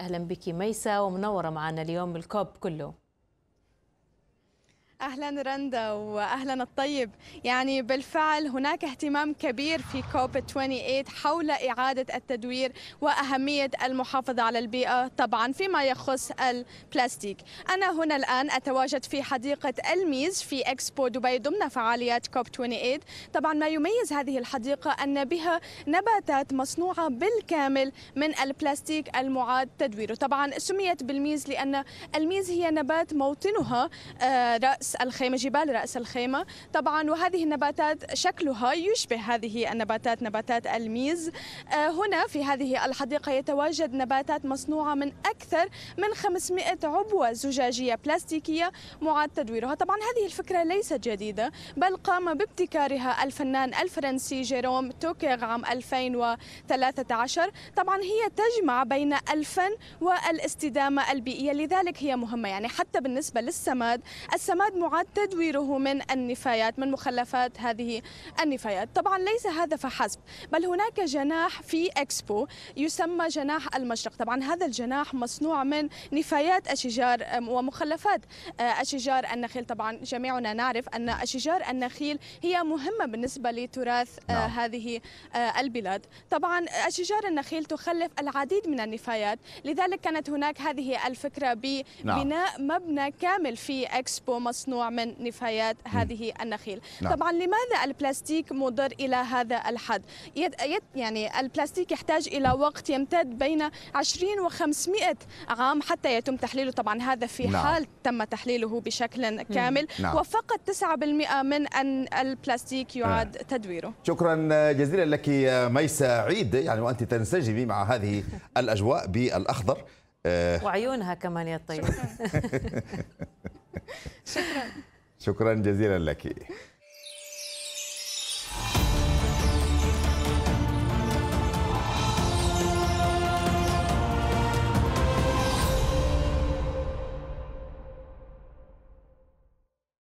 أهلا بك ميسة ومنورة معنا اليوم بالكوب كله. أهلا رندا واهلا الطيب. يعني بالفعل هناك اهتمام كبير في كوب 28 حول إعادة التدوير وأهمية المحافظة على البيئة طبعا فيما يخص البلاستيك. أنا هنا الآن أتواجد في حديقة الميز في إكسبو دبي ضمن فعاليات كوب 28 طبعا ما يميز هذه الحديقة أن بها نباتات مصنوعة بالكامل من البلاستيك المعاد تدويره. طبعا سميت بالميز لأن الميز هي نبات موطنها رأس الخيمة جبال رأس الخيمة. طبعا وهذه النباتات شكلها يشبه هذه النباتات نباتات الميز. هنا في هذه الحديقة يتواجد نباتات مصنوعة من أكثر من 500 عبوة زجاجية بلاستيكية معاد تدويرها. طبعا هذه الفكرة ليست جديدة بل قام بابتكارها الفنان الفرنسي جيروم توكيغ عام 2013 طبعا هي تجمع بين الفن والاستدامة البيئية لذلك هي مهمة. يعني حتى بالنسبة للسماد السماد معاد تدويره من النفايات من مخلفات هذه النفايات طبعا ليس هذا فحسب بل هناك جناح في إكسبو يسمى جناح المشرق طبعا هذا الجناح مصنوع من نفايات الشجار ومخلفات أشجار النخيل طبعا جميعنا نعرف أن أشجار النخيل هي مهمة بالنسبة لتراث نعم. هذه البلاد طبعا أشجار النخيل تخلف العديد من النفايات لذلك كانت هناك هذه الفكرة ببناء نعم. مبنى كامل في إكسبو مصنوع من نفايات هذه النخيل. نعم. طبعا لماذا البلاستيك مضر إلى هذا الحد؟ يد يد يعني البلاستيك يحتاج إلى وقت يمتد بين 20 و500 عام حتى يتم تحليله. طبعا هذا في نعم. حال تم تحليله بشكل كامل. نعم. وفقط 9% من أن البلاستيك يعاد نعم. تدويره. شكرا جزيلا لك ميسة عيد يعني وأنت تنسجمي مع هذه الأجواء بالأخضر. وعيونها كمان يا طيب. شكرا. شكرا جزيلا لك.